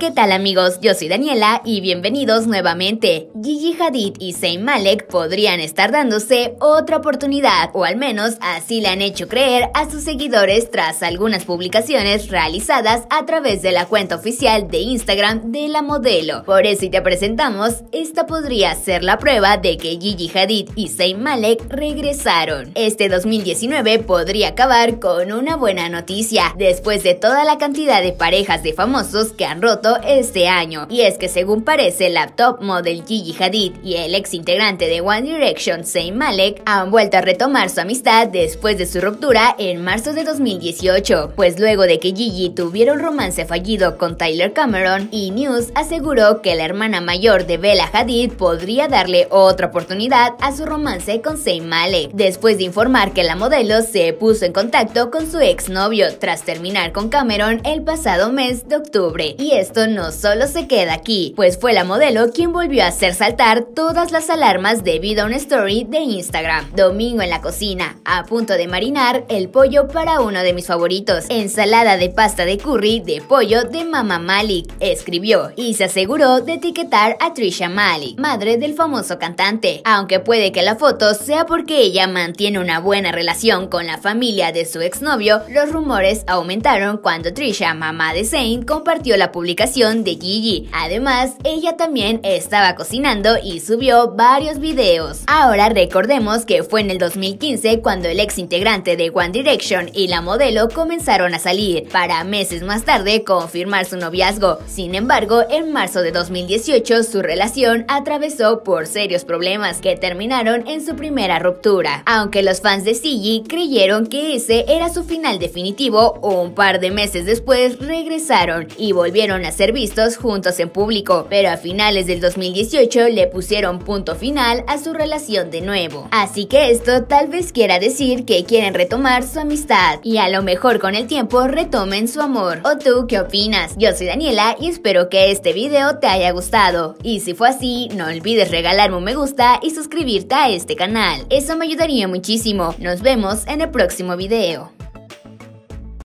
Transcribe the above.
¿Qué tal amigos? Yo soy Daniela y bienvenidos nuevamente. Gigi Hadid y Zayn Malek podrían estar dándose otra oportunidad, o al menos así le han hecho creer a sus seguidores tras algunas publicaciones realizadas a través de la cuenta oficial de Instagram de la modelo. Por eso y te presentamos, esta podría ser la prueba de que Gigi Hadid y Zayn Malek regresaron. Este 2019 podría acabar con una buena noticia, después de toda la cantidad de parejas de famosos que han roto este año. Y es que según parece, la top model Gigi Hadid y el ex integrante de One Direction, Zayn Malek, han vuelto a retomar su amistad después de su ruptura en marzo de 2018. Pues luego de que Gigi tuviera un romance fallido con Tyler Cameron, y News aseguró que la hermana mayor de Bella Hadid podría darle otra oportunidad a su romance con Zayn Malek, después de informar que la modelo se puso en contacto con su exnovio tras terminar con Cameron el pasado mes de octubre. Y esto no solo se queda aquí, pues fue la modelo quien volvió a hacer saltar todas las alarmas debido a una story de Instagram. Domingo en la cocina, a punto de marinar el pollo para uno de mis favoritos, ensalada de pasta de curry de pollo de Mama Malik, escribió y se aseguró de etiquetar a Trisha Malik, madre del famoso cantante, aunque puede que la foto sea porque ella mantiene una buena relación con la familia de su exnovio, los rumores aumentaron cuando Trisha, mamá de Zayn, compartió la publicación de Gigi. Además, ella también estaba cocinando y subió varios videos. Ahora recordemos que fue en el 2015 cuando el ex integrante de One Direction y la modelo comenzaron a salir, para meses más tarde confirmar su noviazgo. Sin embargo, en marzo de 2018 su relación atravesó por serios problemas que terminaron en su primera ruptura. Aunque los fans de Gigi creyeron que ese era su final definitivo, un par de meses después regresaron y volvieron ser vistos juntos en público, pero a finales del 2018 le pusieron punto final a su relación de nuevo. Así que esto tal vez quiera decir que quieren retomar su amistad y a lo mejor con el tiempo retomen su amor. ¿O tú qué opinas? Yo soy Daniela y espero que este video te haya gustado. Y si fue así, no olvides regalarme un me gusta y suscribirte a este canal. Eso me ayudaría muchísimo. Nos vemos en el próximo video.